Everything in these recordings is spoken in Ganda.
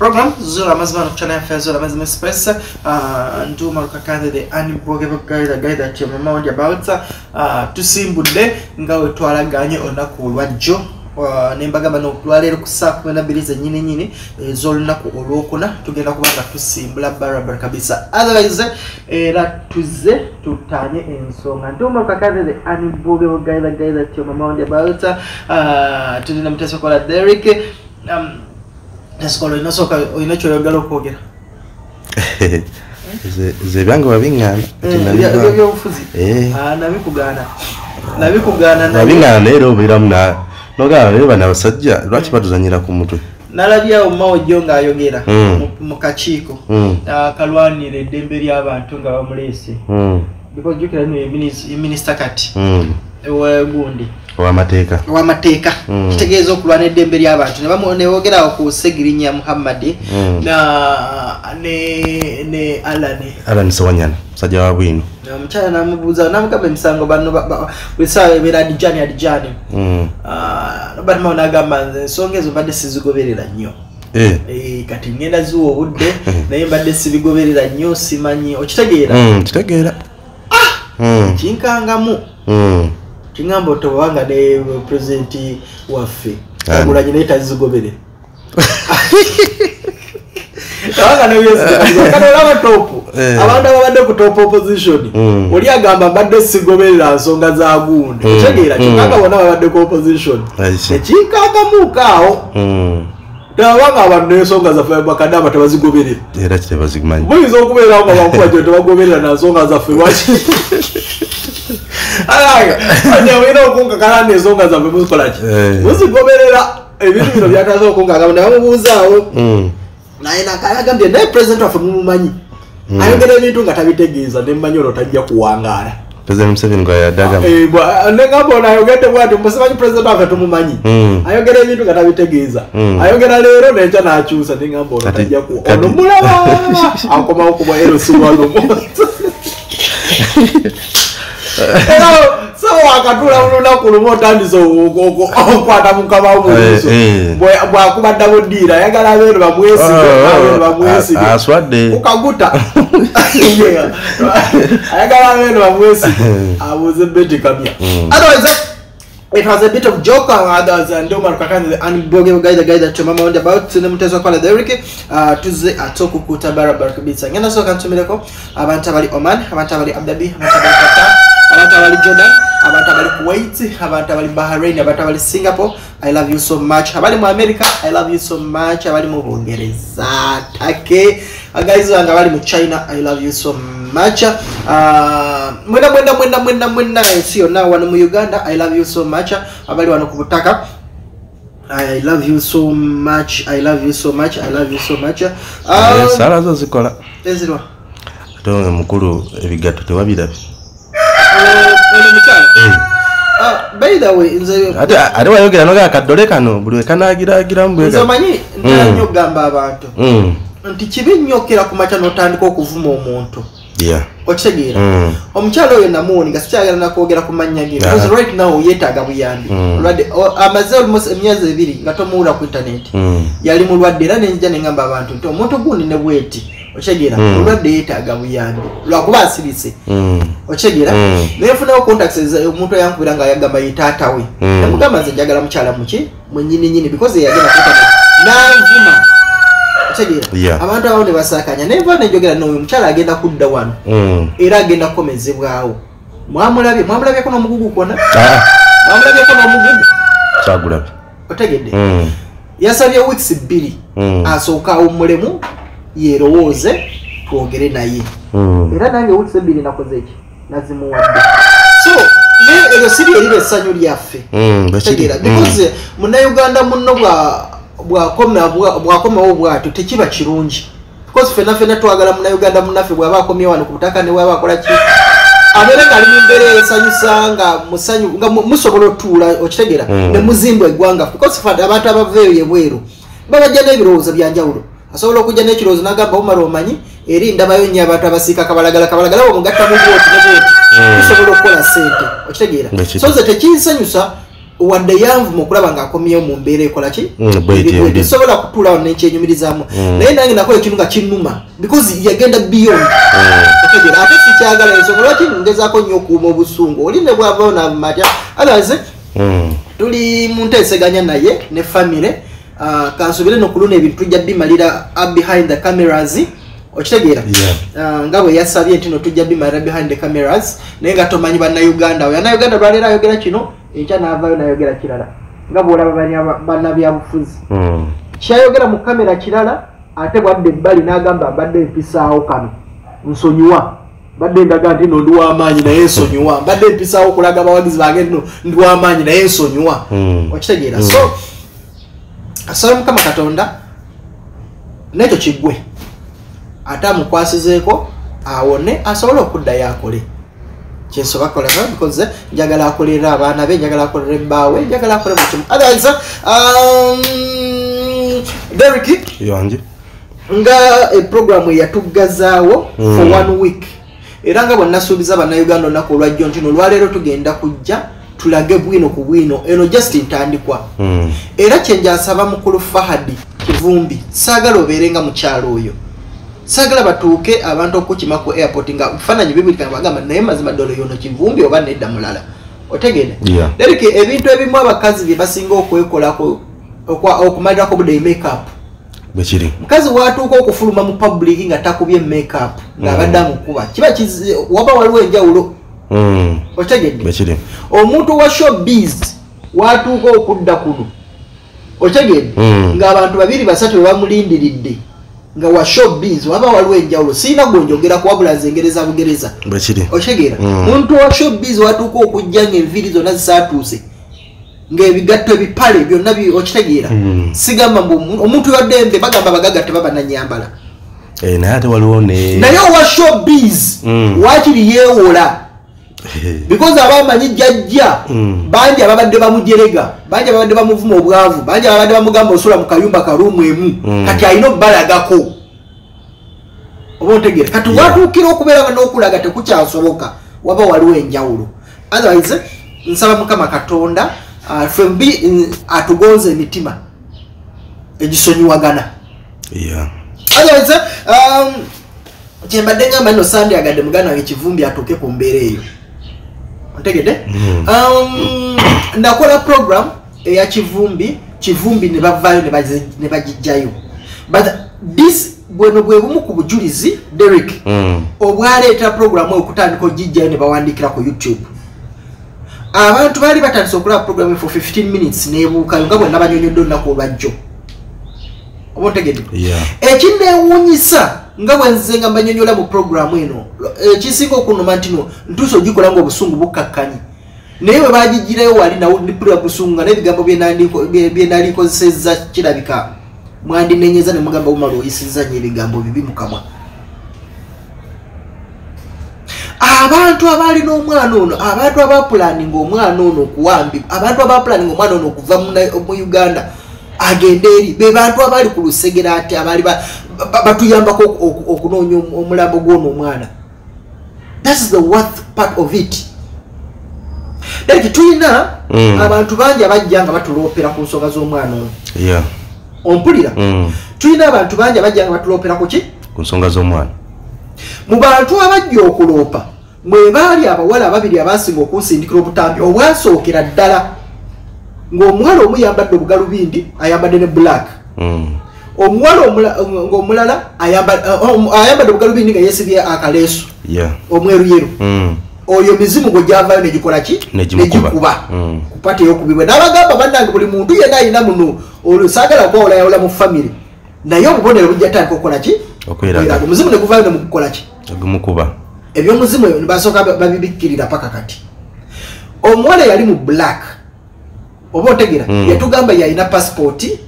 program zula amazima anokuchana yafe zula amazima express uh, nduma lukakande the unbogable guy the guy that your mama wandi about uh, tusimbudde nga wetwalaganye olunaku olwajjo Uh, nembagamba nolwaleero ku saa kumi nabiri zenyini nyini ez'olunaku olwokuna tugenda kuba nga tusimbula barabara kabisa. Otherwise era tuze tutanye ensonga. Guy that your mama wandi about uh, tulina mutesi wakola Derek um, Nasikolo inasoka olina kyoyagala okwogera ze byange wabiŋŋaana ebyo byobufuzi. Ah, nabikugaana nabikugaana wabiŋŋaana naye era obeeramu na nogamba naye bano abasajja lwaki batuzanyira ku mutwe nalabyawo mawojjo ng'ayogera Mm. mu- mu kakiiko akalwanira eddembe ly'abantu nga bamuleese because jjukira no minisita kati. Mm. Ow'amateeka. Owamateeka. Mm. kitegeeza okulwana eddembe ly'abantu Ne bamu- ne boogerawo ku segirinya muhammadi Mm. na ne alane alan. Sewanyana musajja wa bwino. Omukyala namubuuza namugamba emisango bano ba- ba- buli saawa ebeera adijani adijani Mm. robert mao nagamba nze ensonga ezo mbadde sizigoberera nnyo. Eh. Eh, kati ngenda ziwa obudde naye mbadde sibigoberera nnyo simanyi okitegeera? Kitegeera. Mm. kinkangamu Kiŋamba otobanga ne purezidenti waffe. Ani? agulanye naye tazigoberera abanga nebyesikanolaba topu Eh. abantu ababadde ku top opposition. Mm. oli agamba mbadde sigoberera nsonga za gundi. Otegeera Mm. kinkanga bonna babadde ku opposition. Aisi. Ekinkangamuukaawo Mm. tabanga abantu n'ensonga zaffe bakadama tebazigoberera. Era kitebazimanyi muyinza okubeerawo nga bakuba gyo tebagoberera na nsonga zaffe lwaki alaga olina okunkakala n'ensonga zaffe muzikolaki Eh. muzigoberera. Ebintu bino byataze okunkakala ne bamubuuzaawo Mm. naye nakayagambye naye pulezidenti waffe mumumanyi ayogera ebintu nga tabitegeeza nemmanyi olwo tajja kuwangaala president museveni gwayadagama Eh, bwa- negamba ono ayogedde bwati musimanyi pulezidenti waffe tumumanyi Mm. ayogera ebintu nga tabitegeeza Mm. ayogera leero nenkya nakyusa negamba ono Kati- tajja ku kati- ono mulaba akomawo kubwa erosilwanomu era so wakatula olunaku lumu otandise okwata mukama muliso Eh, eh. bwakuba ddamu ddiira ayagala abeeno bamwesige abeeno Ah, aswadde ukaguta ayagala abeeno bamwesige abuuze beti kamya otherwise It was a bit of joke uh, others and Omar Kakani and unbogable guy the guy that your mama wondered about ne mutezo kwa Derek uh, tuze atoku kuta barabara kabisa ngenda so kantumireko abantu abali Oman abantu abali Abu Dhabi abantu abali Qatar abantu abali Jordan abantu abali Kuwait abantu abali Bahrain abantu abali Singapore I love you so much. Abali mu America I love you so much. Abali mu Bungereza take uh, guys wange abali mu China I love you so much. Uh, mwenda mwenda mwenda mwenda mwenda ensi yonna wano mu Uganda I love you so much. Abali wano ku butaka I love you so much. I love you so much. I love you so much. Uh, saala zo zikola. Ezirwa. Ate nga mukulu ebigatto tewabirabye ate ate wayogera noga akaddole kano buli wekanagiragiramu nze bwega omanyi ntera nnyo okugamba abantu Mm. nti kibi nnyo okera ku makya n'otandika okuvuma omuntu Yeah. okitegeera Mm. omukyala oyo namuwoni nga sikyagala nakwogera ku mannya ge because right now yeetaaga buyambi Mm. Olwadde- amaze almost emyezi ebiri nga tomuwula ku internet Mm. yali mulwadde era nenjija neŋŋamba abantu nti omuntu gundi ne bweti okitegeera Mm. mulwadde yeetaaga buyambi. Lwakuba asirise. Mm. okitegeera Mm. naye nfunawo contacts omuntu ayankubira nga ayagamba ye taata we. Mm. namugamba nze njagala mukyala muki mwenyininyini because internet nanvuma okitegeera Yeah. abantu abawo ne basakanya nenva nenjogera no omukyala agenda kudda wano. Era agenda kukomezebwawo mwamulabye mwamulabyeko n'omugugu kwona Ah, mwamulabyeko n'omugugu? Kyagulabye otegedde. Yasabye weeks bbiri. Asooka awummulemu yerowooze twogere naye. Mm. era nange weeks ebbiri nakoze eki nazimuwadde. So naye eryo si lyeriro essanyu lyaffe. Mm. Bakiri. tegeera. Because munnayuganda munno bwa- bwakoma- bwa- bwakomawo bwatyo tekiba kirungi. Because fenna fenna twagala munnayuganda munnaffe bwaba akomye wano ku butaka ne waba akola ki? Abeere nga ali mu mbeera esanyusa nga musanyu nga mu- musobola otuula okitegeera Mm. ne muzimba eggwanga. Because abantu abaveeyo ebweru babajja n'ebirowoozo byanjawulo asobola okujja n'ekirowoozo n'agamba omala omanyi eri ndabayo nnyo abantu abasiika kabalagala kabalagala bomugatta mu bwoti ne bwoti Mm. tusobola okukola sente okitegeera? So nze tekinsanyusa wadde yanvuma okulaba ng'akomyewo mu mbeera ekola ki? Mm, bw'eti Eri embi. sobola kutuulawo nekyenyumirizaamu Mm. naye nange nakola ekintu nga kinnuma because yagenda beyond. Otegera ate sikyagala ensonga lwaki ngezaako nnyo okuuma obusungu? Oli ne namatya otherwise Mm. tuli mu nteeseganya naye ne famire uh, kansubire nokuluna ebintu tujja bimalira behind the cameras okitegeera. Ah, nga bwe yasabye nti no tujja bimalira behind the cameras naye nga tomanyi bannayuganda we bannayuganda lwaleero ayogera kino enkya n'avaayo n'ayogera kirala nga bwolaba bannabyabufuzi Mm. kyayogera mu kamera kirala ate bwadde ebbali n'agamba mbadde mpisaawo kano nsonyiwa mbadde ndaga nti no ndi w'amaanyi naye nsonyiwa mbadde mpisaawo okulaga abawagizi bange nno ndi w'amaanyi naye nsonyiwa Mm. okitegeera Mm. so asaba mukama katonda nekyo kiggwe. Ate amukwasizeeko awone asobole okuddayo akole kyensoba kolera because njagala akolera abaana be njagala akolera ebbaawe njagala akole mu kimu. Otherwise um, Derek yange nga eprogramu eyatuggazaawo for Mm. one week. Era nga bwenasuubiza bannayuganda olunaku olwajjo nti no olwaleero tugenda kujja tulage bwino ku bwino. Eno just ntandikwa. Mm. era kyenjasaba mukulu fahadi kivumbi saagala obeere nga mukyalo oyo. Saagala batuuke abantu okukima ku airport nga bifaananyi bibulikana bagamba naye mazima ddala yono kivumbi oba nedda mulala? Otegere. Yeah. derike ebintu ebimu abakazi bye basinga okwekolako okwa- okumalirako budayi makeup. Bwekiri mukazi watuuka okufuluma mu public nga takubye makeup ng'abadde amukuba. Kiba kizi- waba waliwo enjawulo Mm. otegedde bwekiri omuntu wa showbiz watuuka okudda kuno. Otegedde Mm. ng'abantu babiri basatu be bamulindiridde nga wa showbiz waba waliwo enjawulo siina gwenjogeraku wabula nzengereza bugereza. Bwekiri otegeera Mm. muntu wa showbiz watuuka okujja ngaenviiri zonna zisaatuuse ng'ebigatto ebipale byonna okitegeera? Sigamba mbu omu- omuntu yaddembe bagamba abagagga tebaba nanyambala. Eh, naye ate waliwo naye owa showbiz waakiri yeewola because abamanyi jjajja bangi ababadde bamujerega bangi ababadde bamuvuma obwavu bangi ababadde bamugamba osula mu kayumba karuumu emu kati alina okubalagako oba ontegere kati watuukira okubeera nga n'okulaga tekukyasoboka waba waliwo enjawulo. Otherwise nsaba mukama katonda uh, mm, atugonza emitima egisonyiwagana. Otherwise um, kyembadde ngamba nno sande agadde muganda wange kivumbi atuuke ku mbeera eyo ontegedde Mm. um, nakola program eya kivumbi kivumbi ne bavaayo ne bagijjayo but this bweno bwe bumu ku bujulizi derek Mm. obwaleeta programu okutandika ogijjayo ne bawandikira ku youtube abantu baali batandise okulaba programu for 15 minutes nebuukayo nga bwenna banyonyodde olunaku olwajjo oba ontegedde Yeah. Nga bwenze nga mbanyonyola mu programu eno ekisinga okunuma nti no ntuusa ogikola nga obusungu bukkakkanyi naye bwe bagigirayo wali nawulipula busungu nga n'ebigambo byenandiko- bye- byenalikozesezza kirabika mwandinenyeza ne mugamba bumala oyisizza nyo ebigambo bibi mu kamwa. Abantu abalina omwana ono abantu abapulaninga omwana ono okuwambibwa abantu abapulaninga omwana ono okuva mu uganda agende eri be bantu abali ku lusegera ati abaali ba- ba- batuyambako oku- oku- okunoonya omu- omulambo gw'ono omwana. Thats the worth part of it. Like tulina Mm. abantu bangi abajja nga batuloopera ku nsonga z'omwana ono. Ompulira? Mm. tulina abantu bangi abajja nga batuloopera ku ki? Ku nsonga z'omwana. Mu bantu abajja okuloopa mwe baali abawala ababiri abasinga okunsindikira obutambi obwasookera ddala ng'omuwala omu yambadde obugalubindi ayambadde ne black Mm. omuwala uh, um, ayambadde obugalubindi nga yeesibye akaleesu Yeah. omweruyeru Mm. oyo mizimu gwegyavayo negikola ki Negimukuba. Mm. ku pati eyokubibwe n'abagamba bannange buli muntu yenna alina muno olwo saagala kwawulayawula mu famire naye obubonero bujja tandika okukola ki Okweraga. Okweraga. omuzimu neguvayo nemukukola ki Ogumukuba. ebyomuzimu ebyo nebasooka babibikkirira paka kati omuwala yali mu black oba otegera Mm. yatugamba yalina pasipooti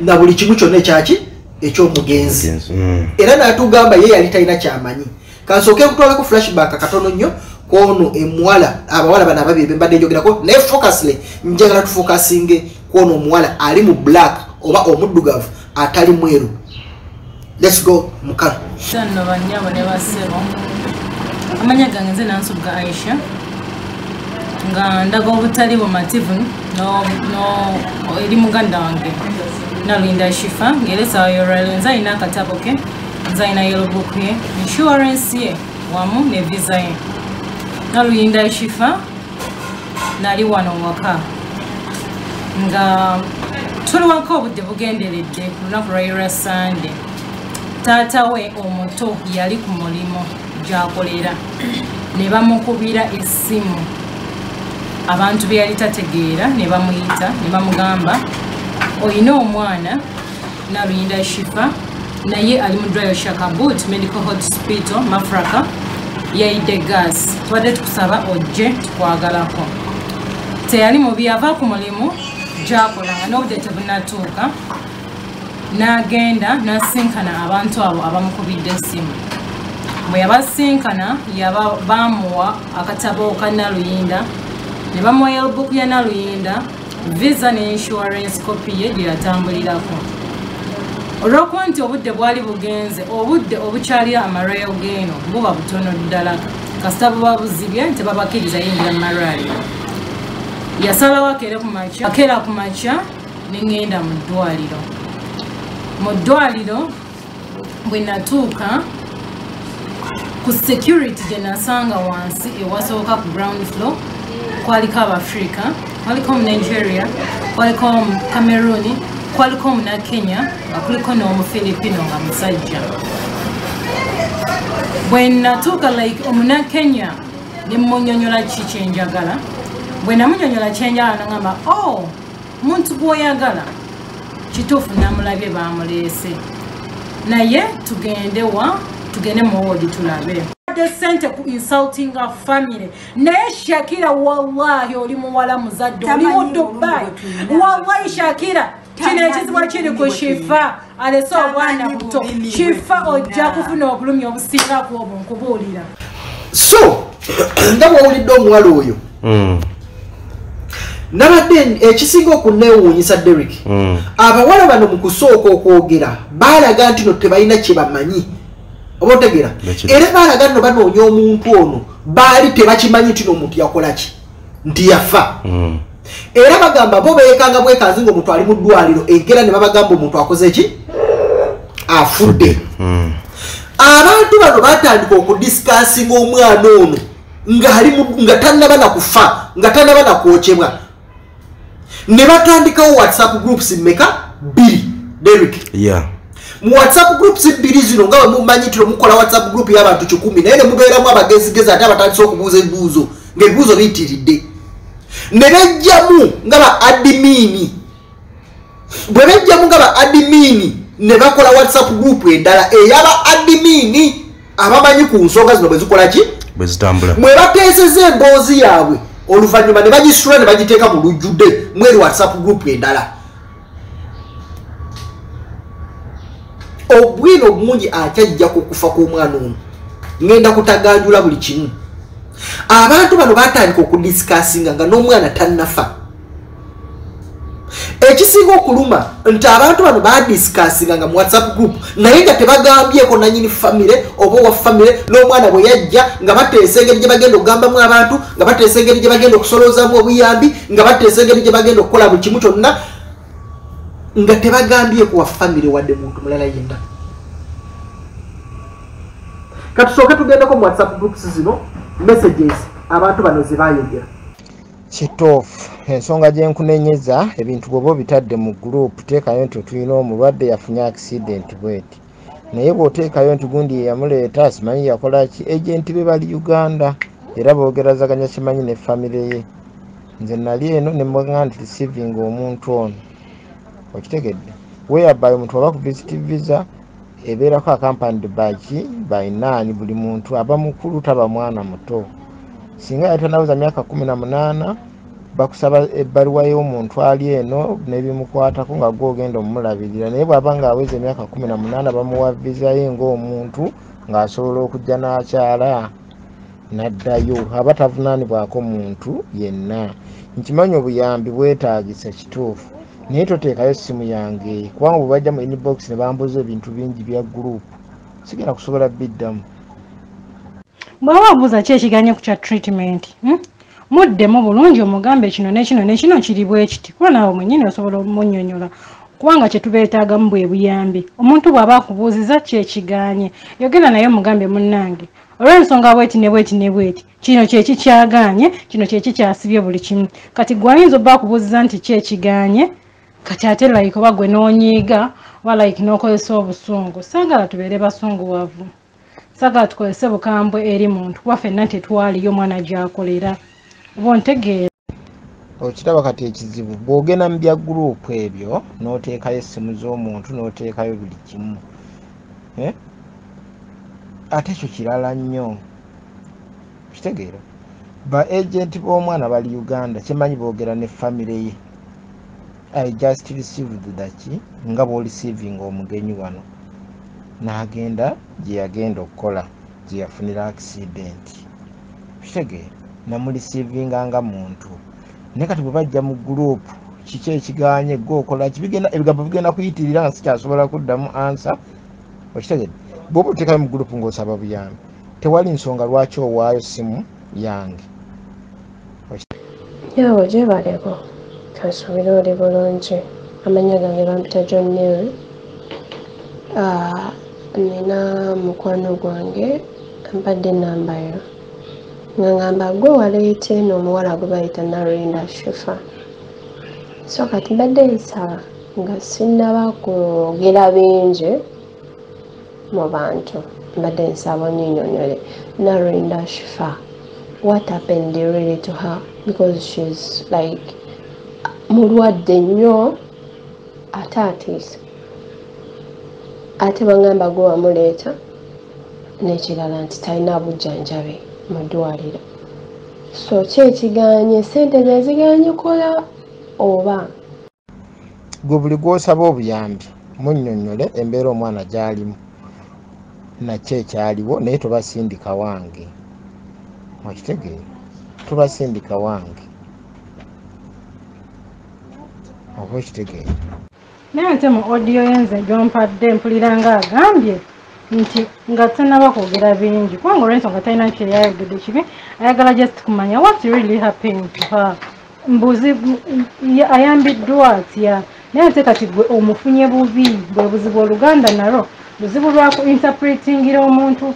na buli kimu kyonna ekyaki ekyomugenzi Yes. Mm. era natugamba ye yali talina kyamanyi kansooke kutwalako flashback katono nnyo kwono emuwala abawala bano ababiri bembadde njogerako naye focusle njagala tufokasinge kwono omuwala ali mu black oba omuddugavu atali mweru lets go mukano nno bannyabo ne bassebo amanya gange nze nansuga aisha nga ndaga obutali bumativu eri muganda wange. Nalinda shifa ngaera esawa yorwalo nze alina akatabo ke nze alina yelobook ye insurance ye wamu ne visa ye. Nalulinda shifa nali wano waka nga tuli waka obudde bugenderedde ku lunaku lwairwa sande taata we omuto yali ku mulimu gyakolera ne bamukubira essimu abantu be yali tategeera ne bamuyita ne bamugamba olina omwana naluyinda shifa naye ali mu dwayo shakabut medical hospital mafraka yayidde gas. Tubadde tukusaba ojje tukwagalako teyali mubi ava ku mulimu gyakolanga n'obudde tebunatuuka n'agenda n'asinkana abantu abo abamukubidde essimu. Bwe yabasinkana yaba bamuwa akatabo ka naluyinda ne bamuwa yelbook ya naluyinda visa ne insurance copy ye gyeyatambulirako olw'okuba nti obudde bwali bugenze obudde obukyalira amalwayo geeno buba butono ddala. Kasita buba buzibye tebabakiriza yingira mu malwaliro. Yasalawo akera ku makya neŋŋenda mu ddwaliro. Mu ddwaliro bwe natuuka ku security gye nasanga wansi ewasooka ku ground floor kwaliko abafrika kwaliko omunigeria kwaliko omucameroon kwaliko omunakenya nga kuliko n'omufilipino nga musajja. Bwe natuuka like omunakenya ne munyonyola ki kyenjagala? Bwe namunyonyola kyenjagala nagamba o muntu gwoyagala kituufu namulabye bamuleese. Naye tugende wa tugende mu wodi tulabe de sente ku insulting a family. Naye shakira wallahi oli muwala muzadde oli mu dubai. wallahi shakira kino ekizibu kiri ku shifa. Alese obwana buto. shifa ojja kufuna obulumi obusingaku obwo nkubuulira. So nga bwawulidde omuwala oyo. Mm, nabadde ekisinga okuneewuunyisa derek mm. abawala bano mu kusooka okwogera baalaga nti no tebalina kye bamanyi oba otegeera Nekiri. era baalaga nno banoonya omuntu ono baali tebakimanyi nti n'omuntu yakola ki? Nti yafa. Mm. era bagamba bo beekanga bwekanzi ngaomuntu ali mu ddwaliro engera ne babagamba omuntu akoze ki? Afudde. Mm. abantu bano batandika okudisikasinga omwana ono nga tannaba na kufa nga tannaba na kwokyebwa ne batandikawo whatsapp groups mmeka? Bbiri. Yeah. Mu whatsapp groups bbiri zino nga wemumanyi tiro mukola whatsapp group y'abantu kikumi naye ne mubeeramu abagezigezi ate abatandise okubuuza ebibuuzo ngaebibuuzo biyitiridde. Ne bejjamu nga ba adimini bwe bejjamu nga ba adimini ne bakola whatsapp group endala eyaba adimini abamanyi ku nsonga zino bwe zikola ki? Mwe bateeseza emboozi yaabwe oluvannyuma ne bagisitula ne bagiteeka mu lujjudde mweri whatsapp group endala obwino obungi akyajja ku kufa kw'omwana ono. Ŋŋenda kutaganjula buli kimu. Abantu bano batandika okudisikasinga nga n'omwana tannafa. Ekisinga okuluma nti abantu bano badisikasinga nga mu whatsapp group naye nga tebagambyeko nanyini famire oba owa famire n'omwana bwe yajja nga bateesa engeri gye bagenda okugambamu abantu nga bateesa engeri gye bagenda okusoloozamu obuyambi nga bateesa engeri gye bagenda okukola buli kimu kyonna nga tebagambyeko wa famire wadde muntu mulala yenna. Katusooke tugendeko mu whatsapp groups zino messages abantu bano ze bayogera. Kituufu ensonga gyenkunenyeza ebintu bwoba obitadde mu gurupu teekayo nti tulina omulwadde yafunye accident bweti. Naye bw'oteekayo nti gundi yeyamuleeta simanyi yakola ki? Ejenti be bali uganda era boogerazaganya kimanyi ne famire ye. Nze nali eno ne mbaga nti receiving omuntu ono okitegedde. Weyabay omuntu aba ku visit visa ebeerako accompanied baki bainaani buli muntu aba mukulu taba mwana muto. Singa yali tanaweza myaka kumi na munaana bakusaba ebbaluwa y'omuntu ali eno nebimukwatako nga gwogenda omulabirira naye bw'aba nga aweza emyaka kumi na munaana bamuwa vizayo ng'omuntu ng'asobola okujja n'akyala. N'addayo aba tavunaanibwako muntu yenna. Nkimanyi obuyambi bwetaagisa kituufu naye toteekayo simu yange kubanga bwe bajja mu inbox ne bambuza ebintu bingi bya gurupu sigenda kusobola biddamu. Bw'aba obuuza ki ekiganye ku kya treatment hmm? muddemu bulungi omugambe kino nekino nekino kiri bwe kiti. Kuba naawe mwenyini osobola omunyonyola kubanga kyetubeetaagamu bwe buyambi. Omuntu bw'aba akubuuziza kyekiganye yogera naye omugambe munnange olw'ensonga bweti ne bweti ne bweti kino kyeki kyaganye kino kyeki kyasibye buli kimu. Kati gwe ayinza obba akubuuziza nti kyekiganye kati ate like oba gwe n'onyiiga oba like n'okozesa obusungu saagala tubeere basunguwavu saagala tukozese bukambwe eri muntu kuba ffenna tetwaliyo omwana gyakolera. Oba ontegeera okiraba kati ekizibu bw'ogenda mu bya gurupu ebyo n'oteekayo essimu z'omuntu n'oteekayo buli kimu Eh? ate ekyo kirala nnyo. Kitegeera. Ba agenti b'omwana bali uganda kimanyi boogera ne famire ye i just received daki nga bw'oliceivinga omugenyi wano. N'agenda gye yagenda okukola gye yafunira accident. Kitegeera namuliceivinga nga muntu. Naye kati bwe bajja mu gurupu kiki ekiganye? Gwe okola ebigambo bigenda kuyitirira nga sikyasobola kuddamu ansa okitegedde bwoba oteekayo mu gurupu ng'osaba buyambi tewali nsonga lwaki owaayo simu yange. Yawo gyebaleko kansuubire oli bulungi amanya gange bampita john neil Ah, nina mukwano gwange mpadde enamba yo nga ngamba gwe waleeta eno omuwala gwe bayita narinda shufa so kati mbadde nsaba nga sinnaba kwogera bingi mu bantu. Mbadde nsaba onyinyonyole narinda shufa what happened really to her? Because she's like mulwadde nnyo ate atiisa ate bagamba gwe wamuleeta n'ekirala nti talina bujjanjabi mu ddwaliro. So ki ekiganye? Sente zeziganye kola oba? Gwe buli gw'osaba obuyambi munnyonnyole embeera omwana gy'alimu. Nakyo ekyaliwo naye tobasindika wange. Okitegeera tobasindika wange oba okitegeera naye ate mu odiyo yenze gyompadde mpulira nga agambye nti nga tanaba kwogera bingi kubanga olwensonga talina kyeyayogedde kibi ayagala just kumanya what really happened to her. Mbuzi ya- ayambiddwa atya? Naye ate kati gwe omufunye bubi bwe buzibu oluganda nalwo buzibu lwa ku interpretingira omuntu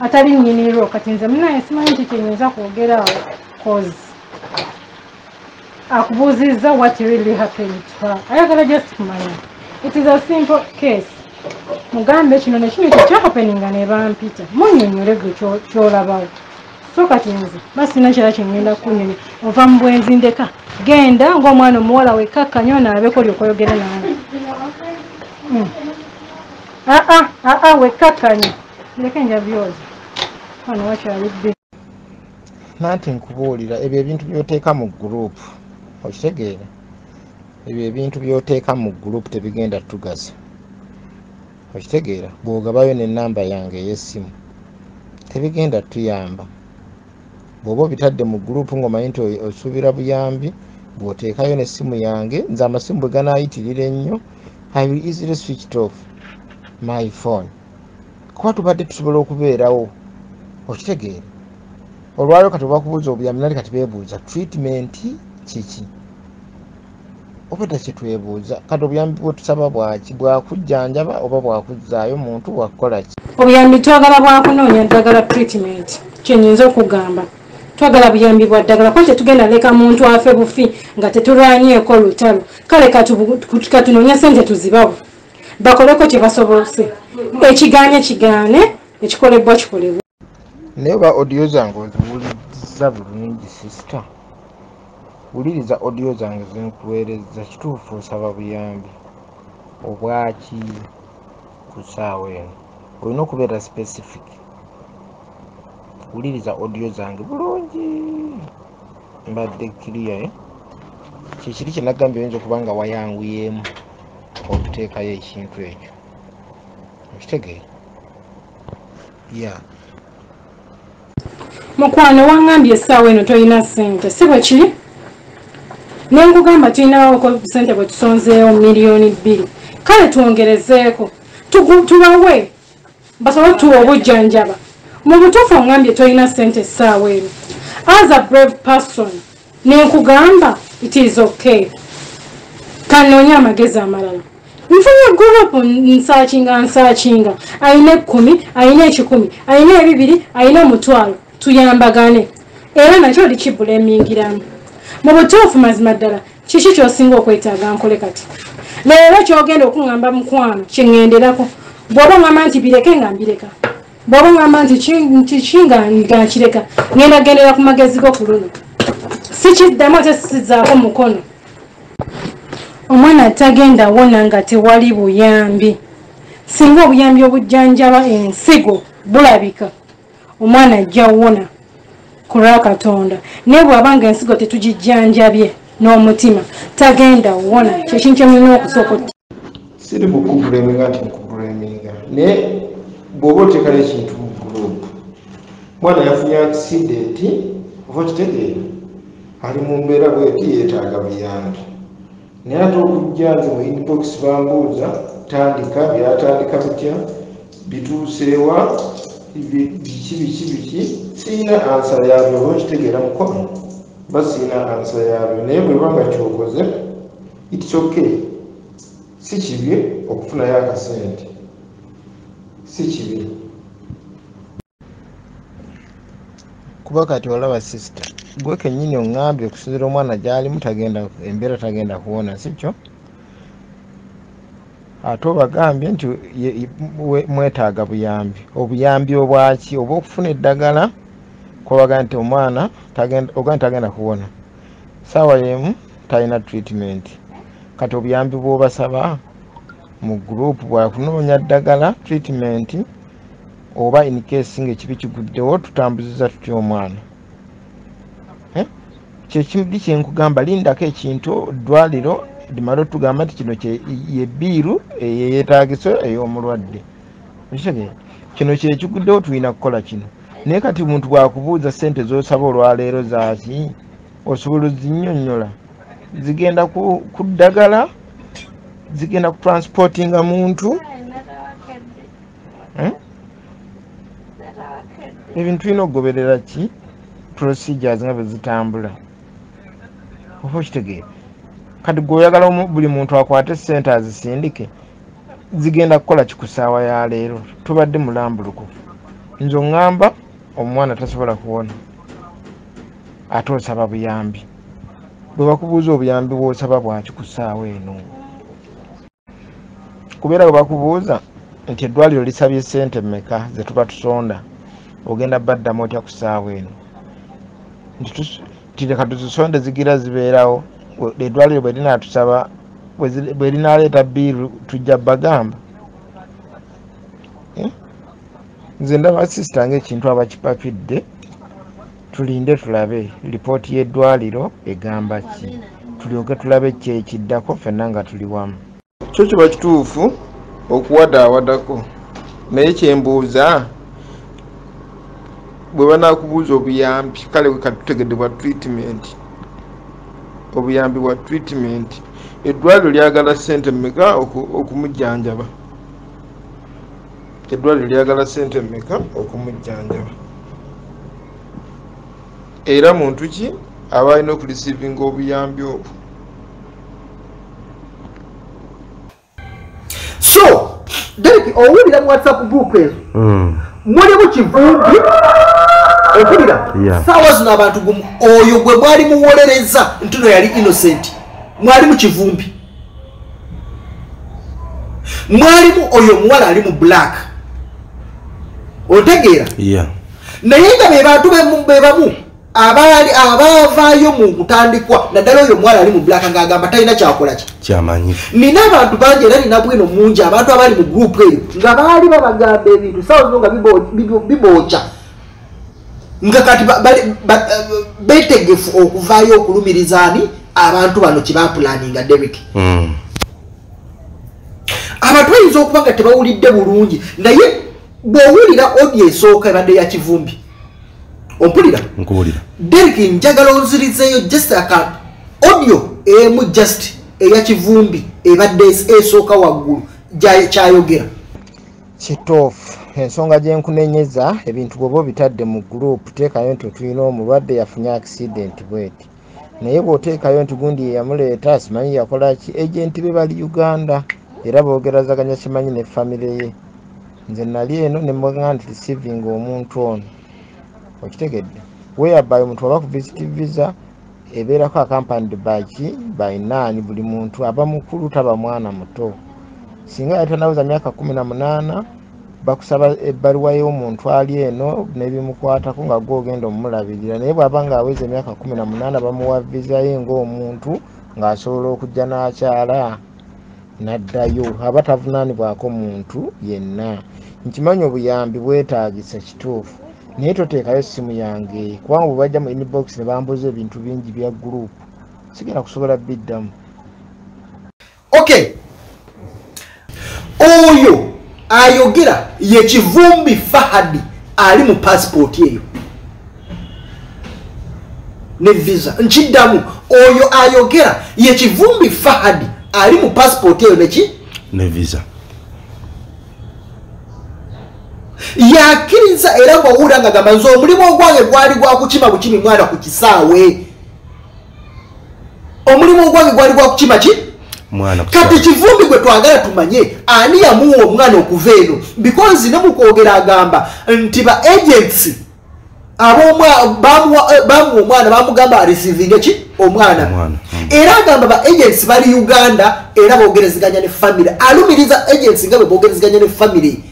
atali nnyinirwo kati nze munaye simanyi nti kyenyinza kwogeraawo cause akubuuzizza what really happened to her. Ayagala just kumanya. It is a simple case. Mugambe kino nekino ekyo kyahappeninga ne bampita. Munnyonnyole gwe kyo- kyolabawo. So kati nze basina kira kyengenda kunyonyo ova mu bwenzi ndeka. Genda ng'omwana omuwala wekkakkanya onaabeko lyokoyogera nange Mm. aa aa wekkakkanya ndeke njabyoza wano wakyali bbi nanti nkubuulira ebyo ebintu by'oteeka mu gurupu okitegeera ebyo ebintu by'oteeka mu gurupu tebigenda tugasa okitegeera bw'ogabayo n'ennamba yange ey'essimu tebigenda tuyamba. Bw'oba obitadde mu gurupu ng'omanyi nti osuubira buyambi bw'oteekayo n'essimu yange nze amasimu bwe ganaayitirira ennyo i will easily switch it off my phone. Kuba tubadde tusobola okubeerawo? Okitegeera olwaliro kati obakubuuza obuyambi nali kati beebuuza treatment kiki? Obwedda kyetwebuuza kati obuyambi bwetusaba bwaki bwakujjanjaba oba bwakuzzaayo muntu bwakukola ki? Obuyambi twagala bwakunoonya ddagala treatment. Kyenyinza okugamba. Twagala buyambi bwa ddagala. Kuba tetugenda leka muntu afe bufi nga tetulwanyeeko lutalo. Kale katunoonye sente tuzibawo bakoleko kye basobose. Ekiganye kigaane ekikolebwa kikolebwa naye oba odiyo zange oziwuliriza bulungi sisita wuliriza odiyo zange zenkuweereza kituufu osaba buyambi. Obwaki ku ssaawa eno. Olina okubeera specific. Wuliriza odiyo zange bulungi. Mbadde kiriya eh? kyekiri kyenagambye oyinza okuba nga wayanguyemu okuteekayo ekintu ekyo. Okitegeera ya mukwano waŋŋambye essaawa eno tolina ssente. Si bwe kiri nenkugamba tulinawoko sente bwe tusonzeewo miliyoni bbiri. Kale twongerezeeko tubawe basobole tuwa obujjanjaba. Mu butuufu oŋŋambye tolina ssente essaawa eno as a brave person nenkugamba it is okay. Kanoonye amagezi amalala. Nfunye gurupu nsaakinga nsaakinga ayina ekkumi ayina ekikumi ayina ebibiri ayina omutwalo tuyambagane. Era nakyo likibulemmingiramu mu butuufu mazima ddala kiki kyosinga okwetaaga nkole kati? Leero kyogenda okuŋŋamba mukwano kyeŋŋenderako bw'oba ŋŋamba nti bireke nga mbireka bw'oba ŋŋamba nti ki- nti ki nga nkireka ŋŋenda gendera ku magezi go ku luno. Sikiddamu ate sizaako mukono. Omwana tagenda wona nga tewali buyambi. Singa obuyambi obujjanjaba ensigo bulabika omwana ajja wona ku lwa katonda. Naye bw'aba nga ensigo tetugijjanjabye n'omutima tagenda wona kyekintu kyemulina okusooka siri mukubuleminga nti mukubuleminga naye bw'oba oteekalo ekintu mu gurupu mwana yafunye akisidenti oba okitegeera ali mu mbeera bweti yeetaaga buyambi. Naye ate okujja nze mu inbox bambuuza tandika byatandika bitya bituuseewa bi- biki biki biki siina ansa yabyo oba okitegeera mukono. Ba siina ansa yabyo naye bweba nga kyokoze its okay. Si kibi okufunayo akasente si kibi. Kuba kati olaba sisita gwe kenyini oŋŋambye okusinzira omwana gyalimu tagenda embeera tagenda kuwona sikyo ate obagambye nti mwetaaga buyambi. Obuyambi obwaki oba okufuna eddagala kwabagamba nti omwana nti tagenda kuwona. Saawa yemu talina treatment. Kati obuyambi bwobasaba mu gurupu bwakunoonya ddagala treatment oba in case nga ekibi kiguddewo tutambuziza tutya omwana. Kyekimudi kyenkugamba lindako ekintu ddwaliro limale otugamba nti kino kye- ye biiru eyeyeetagiso ey'omulwadde kino kyekiguddewo tulina kukola kino naye kati omuntu bwakubuuza sente zosaba olwaleero zaki osobola ozinnyonnyola zigenda ku ddagala zigenda ku transportinga muntu Eh? ebintu tulina okugoberera ki? Procedures nga bwezitambula oba okitegeera? Kati gweoyagala buli muntu akwate sente azisindike zigenda kukola ki ku ssaawa ya leero? Tubadde mulambulukufu. Nze oŋŋamba omwana tasobola kuwona ate osaba buyambi. Bwe bakubuuza obuyambi bwosaba bwaki ku ssaawa eno? Kubeera bwe bakubuuza nti eddwaliro lisabye sente mmeka ze tuba tusonda ogenda baddamu otya ku ssaawa eno? Nti leka tuzisonde zigira zibeerawo eddwaliro bwe linaatusaba bwe zi- bwe linaaleeta biiru tujja bagamba nze ndaba sisita ng'ekintu abakipapidde tulinde tulabe. Lipooti y'eddwaliro egamba ki? Tulyoke tulabe ki ekiddako ffenna nga tuli wamu. Kyo kiba kituufu okuwadaawadako naye kyembuuza bwe banaakubuuza obuyambi kale katutegedde bwa treatment. Obuyambi bwa treatment. Eddwaliro lyagala sente mmeka oku- okumujjanjaba eddwaliro lyagala sente mmeka okumujjanjaba? Era muntu ki aba alina okulisiivinga obuyambi obwo? So derek owulira mu whatsapp group ezo? Mm. mulimu kivumbi? Okulira Yeah. saawa zino abantu gumu oyo gwe mwali muwolereza ntino yali innocent. Mwali mu kivumbi. Mwalimu oyo omuwala ali mu black otegeera. Naye nga be bantu bemu- be bamu abaali abaavaayo mu butandikwa naddala oyo omuwala ali mu black ng'agamba talina kyakola ki? Kyamanyifu nina abantu bangi era nina bwino mungi abantu abali mu gurupu eyo nga baali babagamba ebintu sawa zino nga bibo- bibo- bibookya nga kati ba- eh, betegefu okuvaayo okulumiriza ani? Abantu bano kyebapulaninga derek Mm. abantu bayinza okuba nga tebawulidde bulungi naye bw'owulira odi esooka ebadde ya kivumbi ompulira. Nkuwulira derek njagala onzirizeeyo just aka audio emu just eya kivumbi ebadde es- esooka waggulu kyayogera. Kituufu ensonga gyenkunenyeza ebintu bwoba obitadde mu gurupu teekayo nti otulina omulwadde yafunye accident bweti. Naye bw'oteekayo nti gundi yeyamuleeta simanyi yakolaki ejenti be bali uganda era boogerazaganya kimanyi ne famire ye nze nali eno ne mbaga nti receiving omuntu ono. Okitegedde? Whereby omuntu aba ku visit visa ebeerako accompanied baki bainaani buli muntu aba mukulu taba mwana muto. Singa yatanawuza myaka kumi na munaana bakusaba ebbaluwa y'omuntu ali eno n'ebimukwatako nga gwogenda omulabirira naye bw'aba ng'aweza emyaka kumi na munaana bamuwa visa ye ng'omuntu ng'asobola okujja n'akyala n'addayo aba tavunaanibwako muntu yenna. Nkimanyi obuyambi bwetaagisa kituufu naye toteekayo simu yange kubanga bwe bajja mu inbox ne bambuza ebintu bingi bya gurupu sigenda kusobola biddamu. Okay oyo ayogera ye kivumbi fahadi ali mu pasipooti eyo. Ne visa. Nkiddamu. Oyo ayogera ye kivumbi fahadi ali mu pasipooti eyo neki ne visa. Yakkiriza era ngaowulira nga gamba nze omulimu ogwange gwali gwa kukima bukimi mwana ku kisaawe. Omulimu ogwange gwali gwa kukima ki? Kati kivumbi gwe twagala tumanye ani yamuwa omwana okuva eno? Because ne mukwogera agamba nti ba ab'omwa- bamuwa eh, bamuwa omwana bamugamba areceiving ki? Omwana. Omwana, mm. era agamba ba agents bali uganda era bogerezeganya ne family. Alumiriza agents nga bwe bogerezeganya ne family.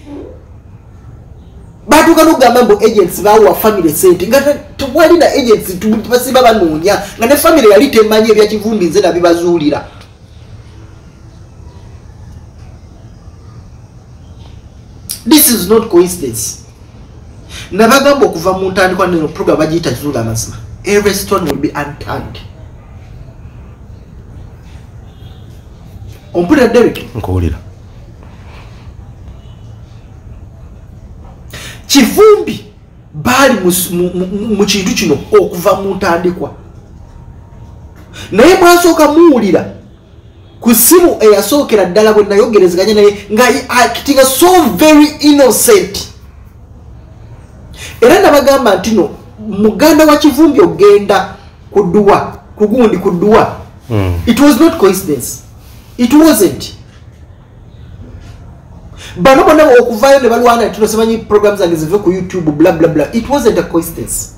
Batuuka nokugamba mbu agents bawa family sente nga te- tewali na agents basiba banoonya nga ne family yali temanyi ebya kivumbi nze nabibazuulira. This is not coincidence nabagamba okuva mu ntandikwa neno program bagiyita zuula amazima every stone will be unturned. Ompulira derek nkuwulira. Kivumbi baali mu kintu kino okuva mu ntandikwa. Naye mwasooka muwulira ku ssimu eyasookera ddala bwe nayogerezeganya naye nga actinga so very innocent era nabagamba nti no muganda wa kivumbi ogenda kuduwa kugundi kuduwa Mm. it was not coincidence. It wasn't. Bano bonna okuvayo ne balwana nti nosemanyi program zange zive ku youtube bla bla bla. It wasn't a coincidence.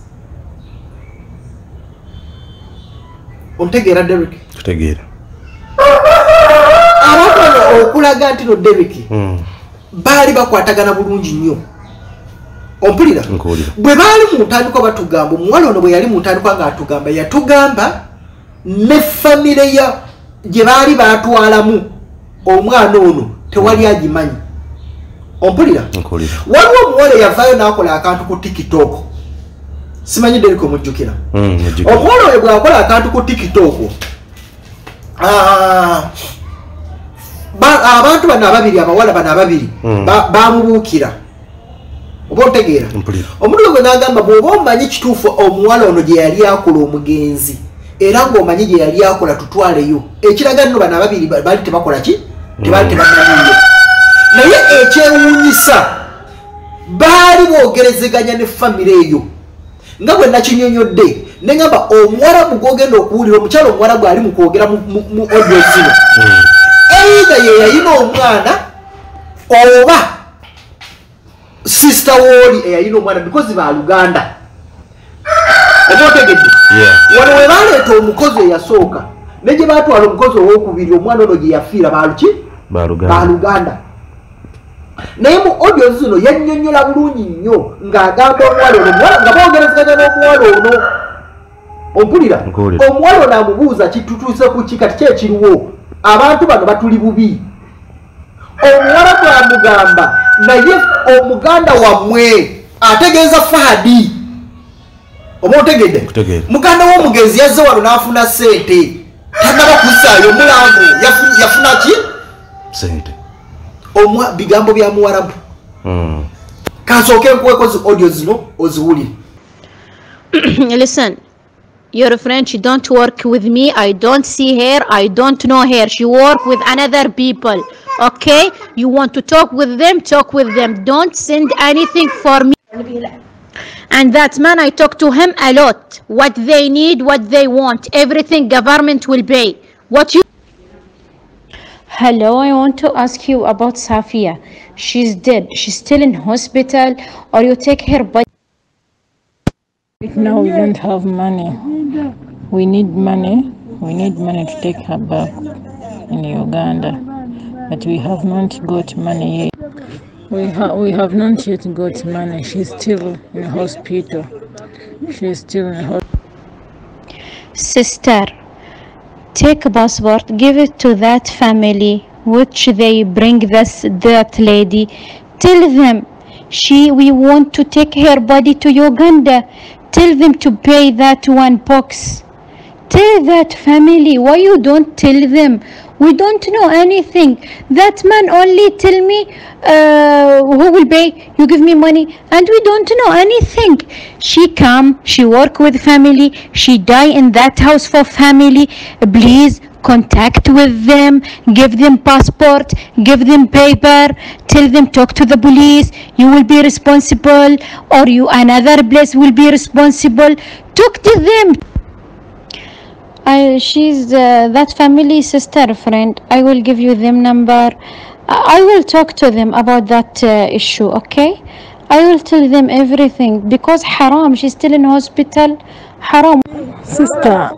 Ontegeera derek tutegeera abantu bano okulaga nti no derek Mm. baali bakwatagana bulungi nnyo ompulira. Bwe baali mu ntandikwa batugamba omuwala ono bwe yali mu ntandikwa ng'atugamba yatugamba ne famire ya gye baali batwalamu omwana ono tewali agimanyi. Ompulira. Waliwo omuwala eyavaayo n'akola akantu ku tiktok. Simanyi omujjukira. Mm, mujjukira. omuwala oyo bwakola akantu ku tiktok ba- abantu bano ababiri abawala bano ababiri Mm. ba- bamubuukira oba otegeera omuntu gwe nagamba bw'oba omanyi kituufu omuwala ono gye yali akola omugenzi era ng'omanyi gye yali akola tutwaleyo ekiraga nno bano ababiri ba- baali tebakola ki? Tebaali tebamanyiyo naye ekyewuunyisa baali boogerezeganya ne famire eyo nga bwe nakinyonyodde neŋamba omuwarabu gwogenda okuwulira omukyalo omuwarabu ali mu kwogera mu- audio zino eitha ye yayina omwana oba sisita wooli eyayina omwana because ba luganda. Oba otegedde? Wano we baleeta omukozi eyasooka ne gye batwala omukozi owokubiri omwana ono gye yafiira baluki baluganda baluganda naye mu audio zino yannyonnyola bulungi nnyo ng'agamba omuwala ono omuwala nga bogerezeganya n'omuwala ono. Ompulira? Omuwala ono amubuuza kitutuuse ku ki? Kati kyekiriwo abantu bano batuli bubi. Omuwala bwamugamba naye omuganda wammwe ategeeza fahadi oba otegedde? Muganda w'omugenzi yazze wano n'afuna sente tanaba kussaayo mulambu Yafu- yafuna ki? Sente omwa bigambo bya muwarabu. Mm. kansooke nkuweko zi audio zino oziwulire. Listen your friend she don't work with me. I don't see her. I don't know her. She work with another people Okay? You want to talk with them, talk with them. Don't send anything for me. And that man, I talk to him a lot. What they need, what they want, everything government will pay. What you Hello, I want to ask you about Safia. She's dead. She's still in hospital, or you take her body. Right now we don't have money. We need money. We need money to take her back in Uganda. But we have not got money yet. We, ha- we have not yet got money. She's still in hospital. She's still in hospital. Sister, take a passport, give it to that family, which they bring this that lady. Tell them she we want to take her body to Uganda. Tell them to pay that one box. Tell that family why you don't tell them. We don't know anything. That man only tell me uh, who will pay. You give me money, and we don't know anything. She come, she work with family, she die in that house for family. Please contact with them, give them passport, give them paper, tell them talk to the police. You will be responsible, or you another place will be responsible. Talk to them. I, she's uh, that family sister friend. I will give you them number. I will talk to them about that uh, issue. Okay, I will tell them everything because haram. She's still in hospital. Haram. Sister,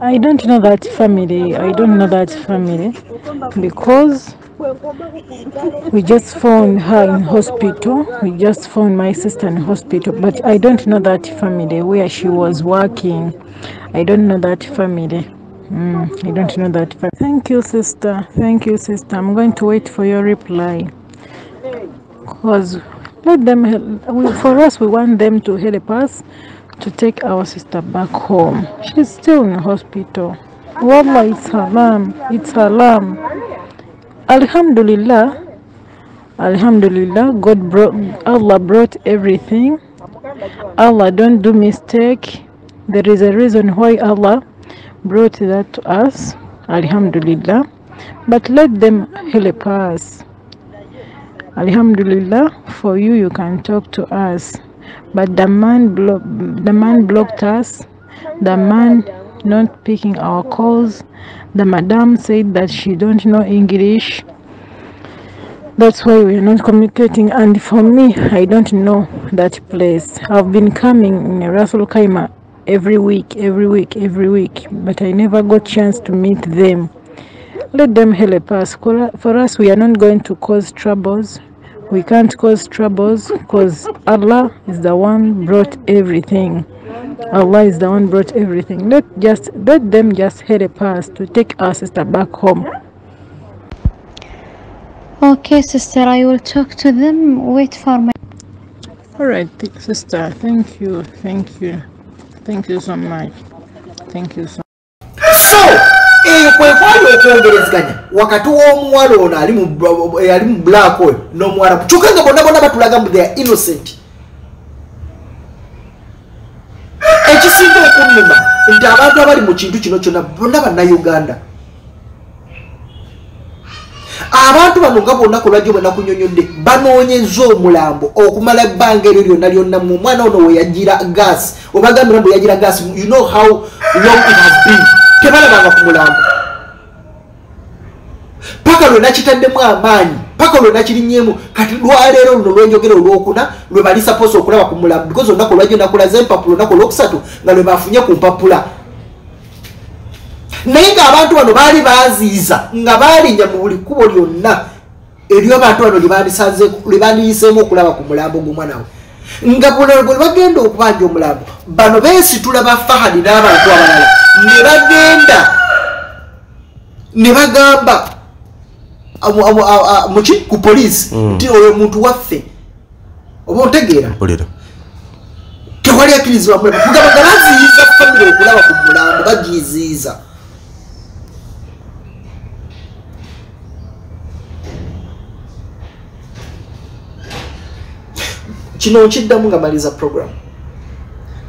I don't know that family. I don't know that family because we just found her in hospital. We just found my sister in hospital, but I don't know that family where she was working. I don't know that family. Mm, I don't know that family. Thank you, sister. Thank you, sister. I'm going to wait for your reply. Cause let them help. For us, we want them to help us to take our sister back home. She's still in hospital. Wallah, it's haram. It's haram. Alhamdulillah. Alhamdulillah. God brought Allah brought everything. Allah don't do mistake. There is a reason why Allah brought that to us. Alhamdulillah. But let them help us. Alhamdulillah. For you, you can talk to us. But the man, the man blocked us. The man not picking our calls. The madam said that she don't know English. That's why we are not communicating. And for me, I don't know that place. I've been coming in Russell Kaima every week, every week, every week, but I never got chance to meet them. Let them help us. For us, we are not going to cause troubles. We can't cause troubles because Allah is the one brought everything. Allah is the one brought everything. Let just let them just head a pass to take our sister back home. Okay, sister. I will talk to them. Wait for my. All right, th- sister. Thank you. Thank you. Thank you so much. Thank you so so eyo kwe kwali okwongerezeganya wakati w'omuwala ono ali mu bla- eh, ali mu black oyo n'omuwarabu kyokka nga bonna bonna batulaga mbu they are innocent ekisinga okunnuma nti abantu abali mu kintu kino kyonna bonna bannayuganda. Abantu bano nga bonna kulwajjo bwe nakunyonyodde banoonyeza omulambo okumala ebbanga eryo lyonna lyonna mu omwana ono we yagira gas obagambira mbu yagira gas you know how long it has been. Tebalabanga ku mulambo. Paka lwe nakitaddemu amaanyi paka lwe nakirinyemu kati lwaleero luno lwenjogera olwokuna lwe bali sapose okulaba ku mulambo because olunaku olwajjo nakulaza empapula olunaku olwokusatu nga lwe bafunye ku mpapula. Naye ng'abantu bano baali baziiza nga baalinya mu buli kkubo lyonna eryabantu bano lye bandiyiseemu okulaba ku mulambo gw'omwana we. Nga bwe bagenda okubanja omulambo bano beesitula ba fahadi n'abantu abalala ne bagenda ne bagamba muki? Ku poliisi nti oyo muntu waffe. Oba otegeera mpulira. Tewali akkirizibwa mulamu kugamba nga baziyiza famire okulaba ku mulambo bagiziiza kino nkiddamu nga maliza program.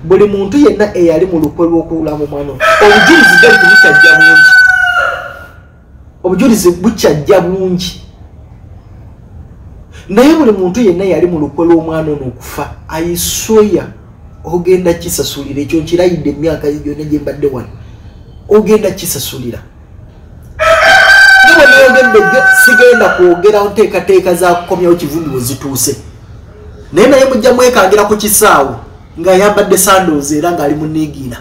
Buli muntu yenna eyali mu lukwe lw'okulaba omwana ono obujulizi galitu bukyajja bungi obujulizi bukyajja bungi. Naye buli muntu yenna yali mu lukwe lw'omwana ono okufa aisweya ogenda kisasulira. Ekyo nkirayidde emyaka gyonna gye mbadde wano. Ogenda kisasulira. Niwe nayogedde jjo sigenda kwogerawo nteekateeka za kukomyawo kivumbi bwe zituuse. Naye naye mujja mwekangira ku kisaawo ng'ayambadde sandoozi era ng'ali mu niigiina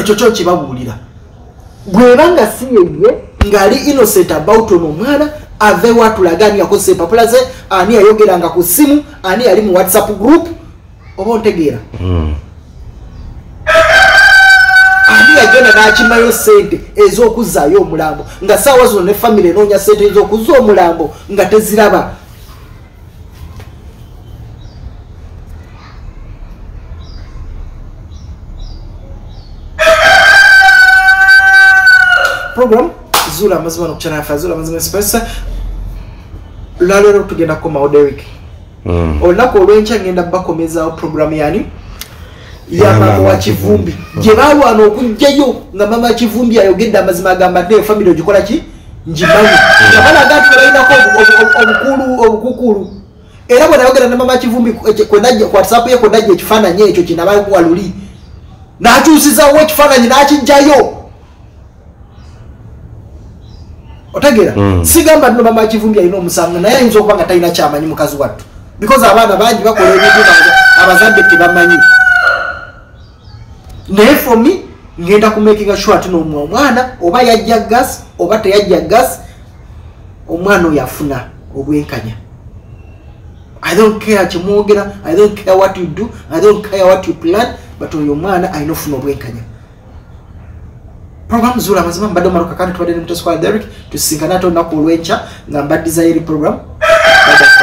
ekyo kyo kibabuulira bweba nga si yeye ng'ali innocent about ono omwana aveewo atulaga ani yakozesa empapula ze ani yayogeranga ku ssimu ani yali mu whatsapp group oba ontegeera? Ani yagenda n'akimayo sente ez'okuzaayo omulambo nga saawa zino ne famire enoonya sente ez'okuzza omulambo nga teziraba program zula amazima nokukyana yafe zula amazima express lwaleero tugenda kukomawo derek olunaku olwenkya ngenda bakomezawo programu yani ya mama wa kivumbi gye balwana okugjayo nga mama kivumbi ayogedde amazima agamba nti efamire ogikola ki ngimanyi nga balaga nti balinako obukulu obukukulu era bwe nayogera ne mama kivumbi ku whatsapp ye kwenajja ekifaananyi ekyo kinabawa luli. N'akyusizawo ekifaananyi n'akijjayo otegeera sigamba nno mama kivumbi alina omusango naye ayinza okuba nga talina kyamanyi mukazi wattu. Because abaana bangi bakola ebintu abazadde tebamanyi naye for me ngenda kumakinga sure ati nomwa omwana oba yajja gas oba teyajja gas omwana oyo afuna obwenkanya. I don't care kyemwogera i don't care what you do i don't care what you plan but oyo omwana alina ofuna obwenkanya program zula mazima mbadde omaruka kandi tubadde ne muteskwala derek tusisinkana ate olunaku olwenkya nga mbaddizayo eri program Bye bye.